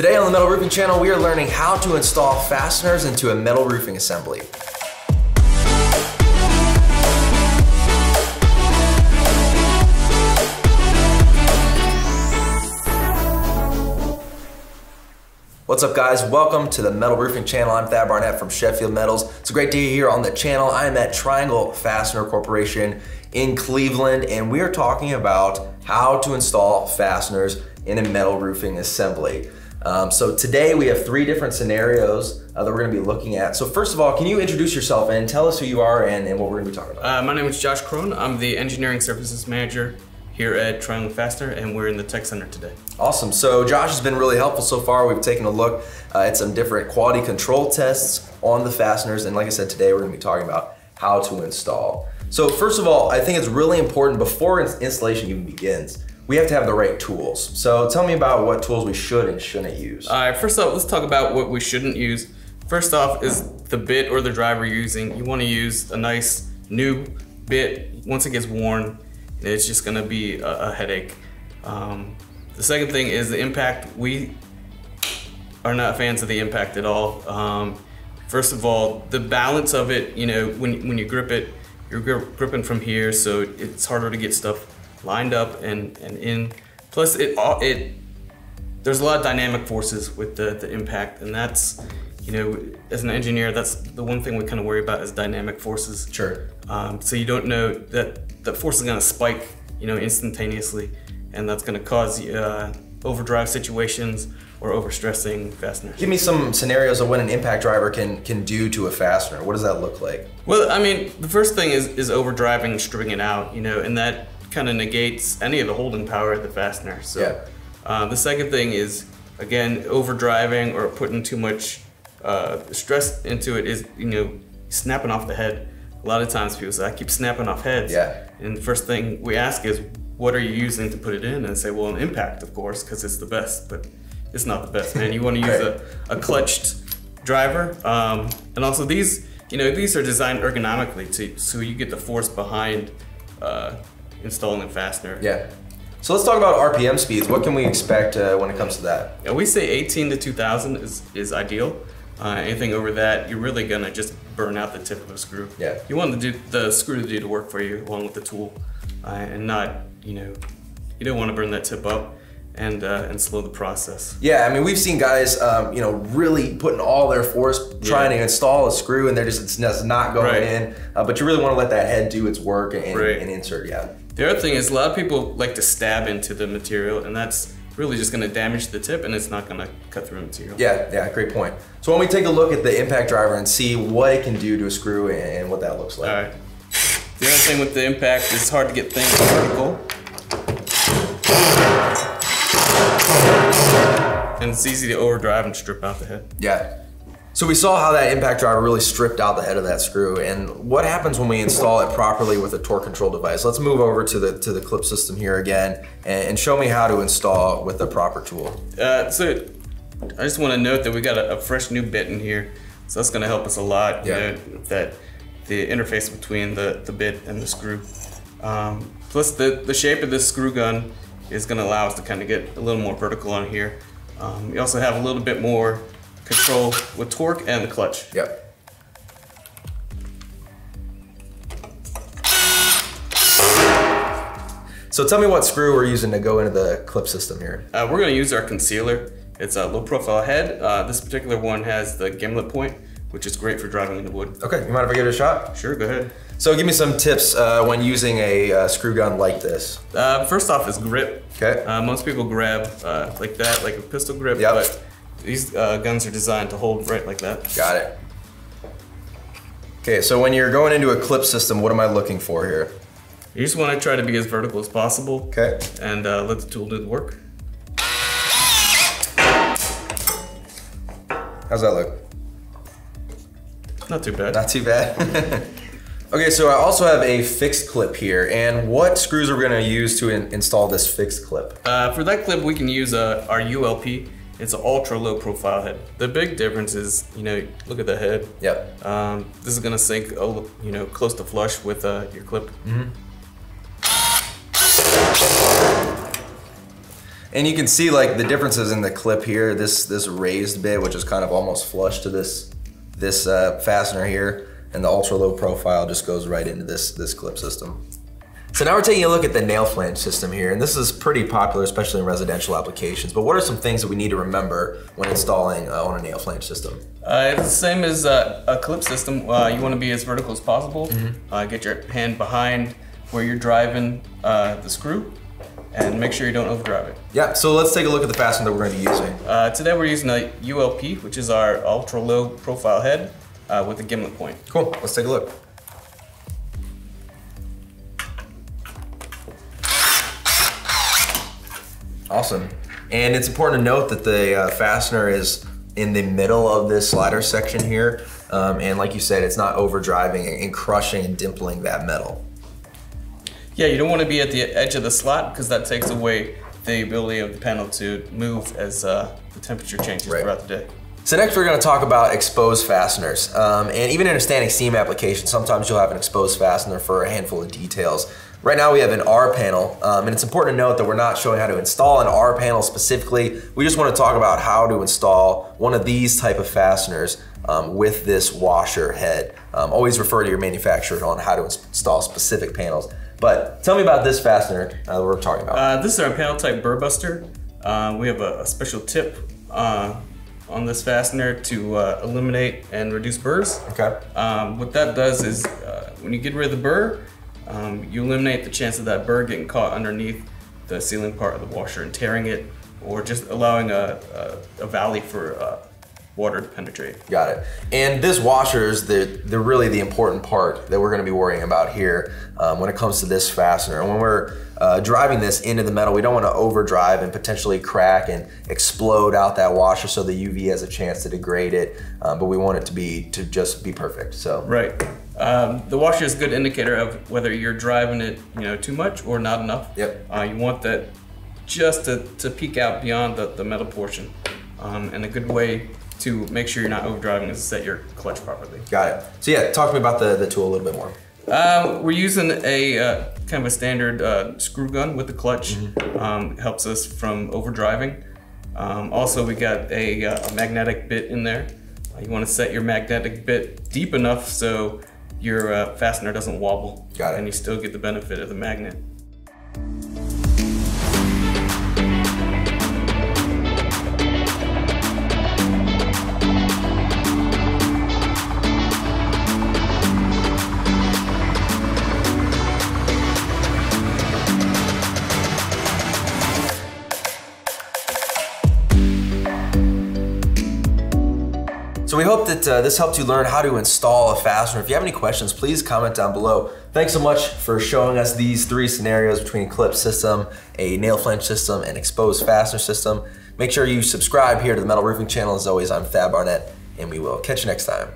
Today on the Metal Roofing channel, we are learning how to install fasteners into a metal roofing assembly. What's up guys? Welcome to the Metal Roofing channel. I'm Thad Barnett from Sheffield Metals. It's a great day here on the channel. I'm at Triangle Fastener Corporation in Cleveland and we are talking about how to install fasteners in a metal roofing assembly. Um, so today we have three different scenarios uh, that we're gonna be looking at. So first of all, can you introduce yourself and tell us who you are and, and what we're gonna be talking about? Uh, my name is Josh Crone. I'm the Engineering Services Manager here at Triangle Faster, and we're in the Tech Center today. Awesome. So Josh has been really helpful so far. We've taken a look uh, at some different quality control tests on the fasteners. And like I said, today we're gonna be talking about how to install. So first of all, I think it's really important before installation even begins, we have to have the right tools. So tell me about what tools we should and shouldn't use. All right, first off, let's talk about what we shouldn't use. First off is the bit or the driver you're using. You wanna use a nice new bit. Once it gets worn, it's just gonna be a, a headache. Um, the second thing is the impact. We are not fans of the impact at all. Um, first of all, the balance of it, you know, when, when you grip it, you're gripping from here, so it's harder to get stuff lined up and, and in. Plus, it, it there's a lot of dynamic forces with the, the impact, and that's, you know, as an engineer, that's the one thing we kind of worry about is dynamic forces. Sure. Um, so you don't know that the force is going to spike, you know, instantaneously, and that's going to cause uh, overdrive situations or overstressing fasteners. Give me some scenarios of what an impact driver can can do to a fastener. What does that look like? Well, I mean, the first thing is is overdriving, stripping it out, you know, and that kind of negates any of the holding power of the fastener. So, yeah. uh, the second thing is again overdriving or putting too much uh, stress into it is you know snapping off the head a lot of times people say, I keep snapping off heads. Yeah. And the first thing we ask is, what are you using to put it in? And say, well, an impact, of course, because it's the best, but it's not the best, man. You want to use a, a clutched driver. Um, and also these, you know, these are designed ergonomically to, so you get the force behind uh, installing fastener. Yeah. So let's talk about RPM speeds. What can we expect uh, when it comes to that? Yeah, we say 18 to 2000 is, is ideal. Uh, anything over that, you're really gonna just burn out the tip of a screw. Yeah. You want the, do, the screw to do the work for you along with the tool, uh, and not, you know, you don't want to burn that tip up and uh, and slow the process. Yeah, I mean we've seen guys, um, you know, really putting all their force trying yeah. to install a screw, and they're just it's not going right. in. Uh, but you really want to let that head do its work and, right. and insert. Yeah. The other thing is a lot of people like to stab into the material, and that's really just going to damage the tip and it's not going to cut through material. Yeah, yeah, great point. So when we take a look at the impact driver and see what it can do to a screw and what that looks like. All right. The other thing with the impact is it's hard to get things vertical. And it's easy to overdrive and strip out the head. Yeah. So we saw how that impact driver really stripped out the head of that screw and what happens when we install it properly with a torque control device. Let's move over to the to the clip system here again and, show me how to install with the proper tool. Uh, so I just want to note that we got a, a, fresh new bit in here. So that's going to help us a lot. Yeah. You know, that the interface between the, the bit and the screw. Um, plus the, the shape of this screw gun is going to allow us to kind of get a little more vertical on here. Um, we also have a little bit more control with torque and the clutch. Yep. So tell me what screw we're using to go into the clip system here. Uh, we're going to use our concealer. It's a low profile head. Uh, this particular one has the gimlet point, which is great for driving into wood. Okay, you mind if I give it a shot? Sure, go ahead. So give me some tips uh, when using a uh, screw gun like this. Uh, first off is grip. Okay. Uh, most people grab uh, like that, like a pistol grip, yep. but these uh, guns are designed to hold right like that. Got it. Okay, so when you're going into a clip system, what am I looking for here? You just want to try to be as vertical as possible. Okay. And uh, let the tool do the work. How's that look? Not too bad. Not too bad. okay, so I also have a fixed clip here, and what screws are we gonna use to in install this fixed clip? Uh, for that clip, we can use uh, our ULP. It's an ultra low profile head. The big difference is, you know, look at the head. Yep. Um, this is gonna sink, you know, close to flush with uh, your clip. Mm -hmm. And you can see like the differences in the clip here. This this raised bit, which is kind of almost flush to this this uh, fastener here, and the ultra low profile just goes right into this this clip system. So now we're taking a look at the nail flange system here, and this is pretty popular, especially in residential applications. But what are some things that we need to remember when installing uh, on a nail flange system? Uh, it's the same as uh, a clip system. Uh, you want to be as vertical as possible. Uh, get your hand behind where you're driving uh, the screw, and make sure you don't overdrive it. Yeah, so let's take a look at the fastener that we're going to be using. Uh, today we're using a ULP, which is our ultra low profile head uh, with a gimlet point. Cool, let's take a look. Awesome. And it's important to note that the uh, fastener is in the middle of this slider section here. Um, and like you said, it's not overdriving and crushing and dimpling that metal. Yeah, you don't want to be at the edge of the slot because that takes away the ability of the panel to move as uh, the temperature changes Right. throughout the day. So next we're going to talk about exposed fasteners. Um, and even in a standing seam application, sometimes you'll have an exposed fastener for a handful of details. Right now we have an R panel, um, and it's important to note that we're not showing how to install an R panel specifically. We just want to talk about how to install one of these type of fasteners um, with this washer head. Um, always refer to your manufacturer on how to install specific panels. But tell me about this fastener uh, that we're talking about. Uh, this is our panel type burr buster. Uh, we have a, a special tip uh, on this fastener to uh, eliminate and reduce burrs. okay. Um, what that does is uh, when you get rid of the burr, um, you eliminate the chance of that burr getting caught underneath the sealing part of the washer and tearing it, or just allowing a, a, a valley for uh, water to penetrate. Got it. And this washer is the, the really the important part that we're going to be worrying about here um, when it comes to this fastener. And when we're uh, driving this into the metal, we don't want to overdrive and potentially crack and explode out that washer so the UV has a chance to degrade it. Um, but we want it to be to just be perfect. So Right. Um, the washer is a good indicator of whether you're driving it, you know, too much or not enough. Yep. Uh, you want that just to, to peek out beyond the, the metal portion. Um, and a good way to make sure you're not overdriving is to set your clutch properly. got it. So yeah, talk to me about the, the tool a little bit more. Uh, we're using a uh, kind of a standard uh, screw gun with the clutch. Um, helps us from overdriving. Um, also, we got a, uh, a magnetic bit in there. Uh, you want to set your magnetic bit deep enough so your uh, fastener doesn't wobble. Got it. And you still get the benefit of the magnet. So we hope that uh, this helped you learn how to install a fastener. If you have any questions, please comment down below. Thanks so much for showing us these three scenarios between clip system, a nail flange system, and exposed fastener system. Make sure you subscribe here to the Metal Roofing channel. As always, I'm Thad Barnett, and we will catch you next time.